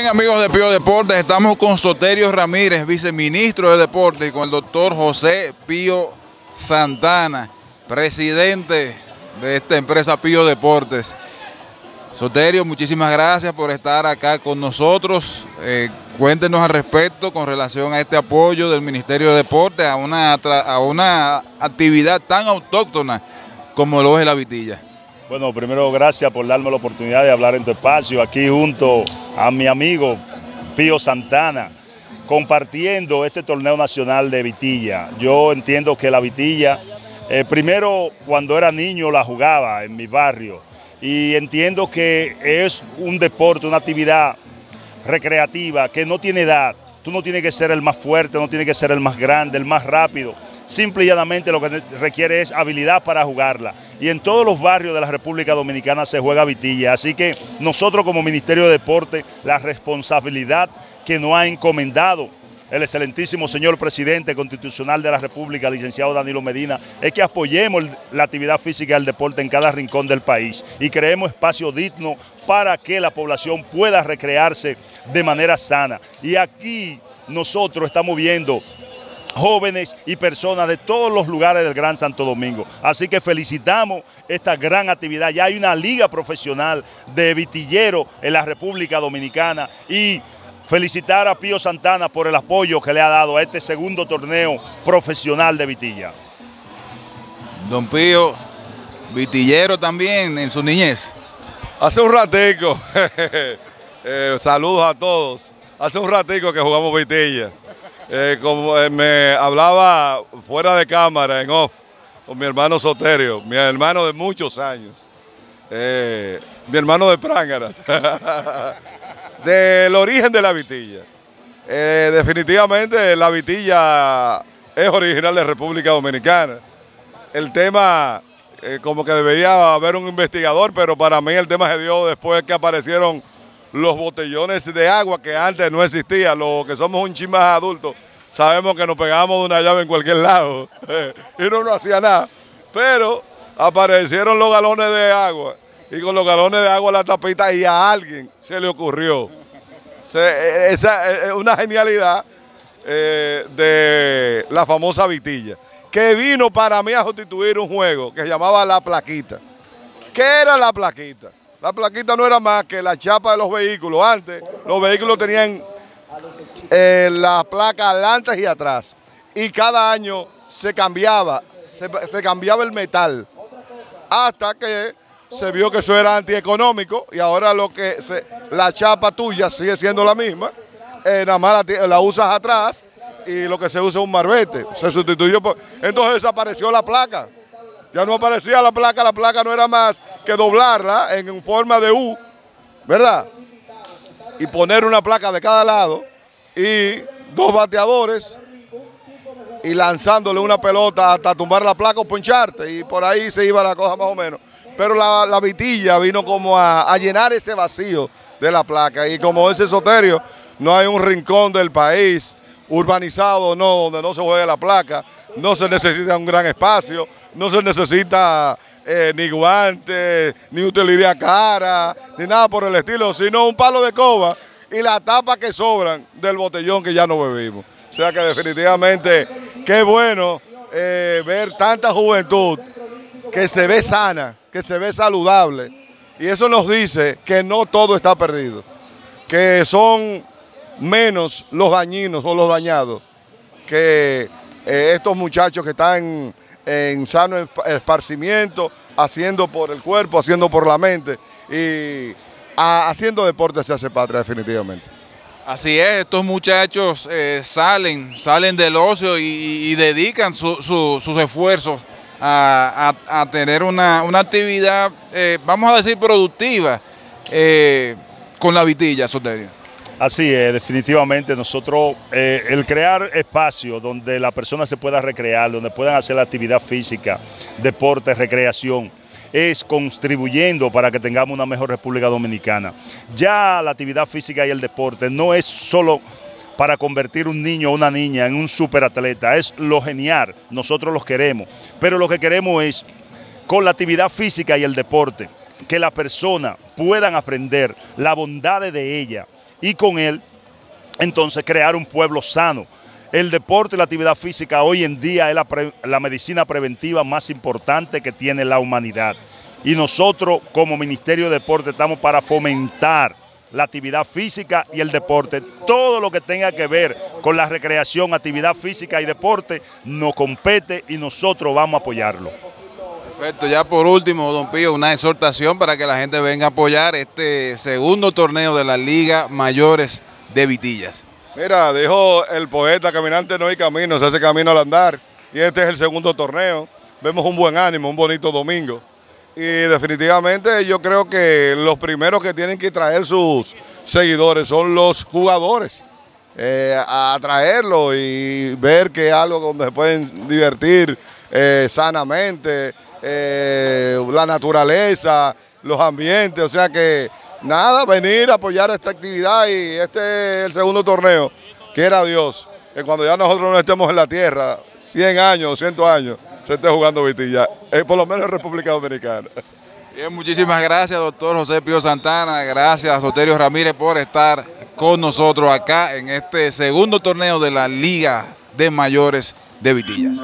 Bien, amigos de Pío Deportes, estamos con Soterio Ramírez, viceministro de Deportes, y con el doctor José Pío Santana, presidente de esta empresa Pío Deportes. Soterio, muchísimas gracias por estar acá con nosotros. Eh, cuéntenos al respecto con relación a este apoyo del Ministerio de Deportes a una, a una actividad tan autóctona como lo es la vitilla. Bueno, primero gracias por darme la oportunidad de hablar en tu espacio, aquí junto a mi amigo Pío Santana, compartiendo este torneo nacional de vitilla. Yo entiendo que la vitilla, eh, primero cuando era niño la jugaba en mi barrio, y entiendo que es un deporte, una actividad recreativa que no tiene edad. Tú no tienes que ser el más fuerte, no tienes que ser el más grande, el más rápido. Simple y llanamente lo que requiere es habilidad para jugarla. Y en todos los barrios de la República Dominicana se juega vitilla. Así que nosotros como Ministerio de Deporte, la responsabilidad que nos ha encomendado el excelentísimo señor presidente constitucional de la República, licenciado Danilo Medina, es que apoyemos la actividad física y el deporte en cada rincón del país y creemos espacio digno para que la población pueda recrearse de manera sana. Y aquí nosotros estamos viendo jóvenes y personas de todos los lugares del Gran Santo Domingo. Así que felicitamos esta gran actividad. Ya hay una liga profesional de vitillero en la República Dominicana y felicitar a Pío Santana por el apoyo que le ha dado a este segundo torneo profesional de Vitilla. Don Pío, vitillero también en su niñez. Hace un ratico, eh, saludos a todos. Hace un ratico que jugamos vitilla. Eh, como eh, me hablaba fuera de cámara, en off, con mi hermano Soterio, mi hermano de muchos años. mi hermano de Prángara. del origen de la vitilla. Eh, definitivamente la vitilla es original de República Dominicana. El tema, eh, como que debería haber un investigador, pero para mí el tema se dio después que aparecieron los botellones de agua que antes no existía. Los que somos un ching más adultos sabemos que nos pegamos de una llave en cualquier lado y no nos hacía nada. Pero aparecieron los galones de agua y con los galones de agua la tapita y a alguien se le ocurrió. esa es una genialidad eh, de la famosa vitilla, que vino para mí a sustituir un juego que se llamaba La Plaquita. ¿Qué era la plaquita? La plaquita no era más que la chapa de los vehículos. Antes los vehículos tenían eh, las placas adelante y atrás. Y cada año se cambiaba, se cambiaba el metal. Hasta que se vio que eso era antieconómico y ahora lo que se, la chapa tuya sigue siendo la misma, eh, nada más la, usas atrás y lo que se usa es un marbete. Se sustituyó por, entonces desapareció la placa. Ya no aparecía la placa, la placa no era más que doblarla en forma de U, ¿verdad? Y poner una placa de cada lado y dos bateadores y lanzándole una pelota hasta tumbar la placa o poncharte y por ahí se iba la cosa más o menos pero la, vitilla vino como a, llenar ese vacío de la placa. Y como ese Soterio, no hay un rincón del país, urbanizado no, donde no se juegue la placa, no se necesita un gran espacio, no se necesita eh, ni guantes, ni utilería cara, ni nada por el estilo, sino un palo de coba y la tapa que sobran del botellón que ya no bebimos. O sea que definitivamente qué bueno eh, ver tanta juventud que se ve sana, que se ve saludable. Y eso nos dice que no todo está perdido, que son menos los dañinos o los dañados que eh, estos muchachos que están en sano esparcimiento, haciendo por el cuerpo, haciendo por la mente y haciendo deporte se hace patria definitivamente. Así es, estos muchachos eh, salen, salen del ocio y, dedican sus esfuerzos a, tener una, actividad, eh, vamos a decir, productiva eh, con la vitilla, Soterio. Así es, definitivamente nosotros, eh, el crear espacios donde la persona se pueda recrear, donde puedan hacer la actividad física, deporte, recreación, es contribuyendo para que tengamos una mejor República Dominicana. Ya la actividad física y el deporte no es solo para convertir un niño o una niña en un superatleta. Es lo genial, nosotros los queremos. Pero lo que queremos es, con la actividad física y el deporte, que la persona puedan aprender la bondad de ella y con él entonces crear un pueblo sano. El deporte y la actividad física hoy en día es la, la medicina preventiva más importante que tiene la humanidad. Y nosotros como Ministerio de Deporte estamos para fomentar la actividad física y el deporte. Todo lo que tenga que ver con la recreación, actividad física y deporte nos compete y nosotros vamos a apoyarlo. Perfecto, ya por último, don Pío, una exhortación para que la gente venga a apoyar este segundo torneo de la Liga Mayores de Vitillas. Mira, dijo el poeta, caminante no hay camino, se hace camino al andar. Y este es el segundo torneo. Vemos un buen ánimo, un bonito domingo. Y definitivamente yo creo que los primeros que tienen que traer sus seguidores son los jugadores. Eh, a traerlo y ver que es algo donde se pueden divertir eh, sanamente, eh, la naturaleza, los ambientes, o sea que nada, venir a apoyar esta actividad y este es el segundo torneo, quiera Dios, que cuando ya nosotros no estemos en la tierra, 100 años, 100 años, se esté jugando Vitilla, eh, por lo menos en República Dominicana. Bien, muchísimas gracias, doctor José Pío Santana. Gracias Soterio Ramírez por estar con nosotros acá en este segundo torneo de la Liga de Mayores de Vitillas.